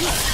Yeah.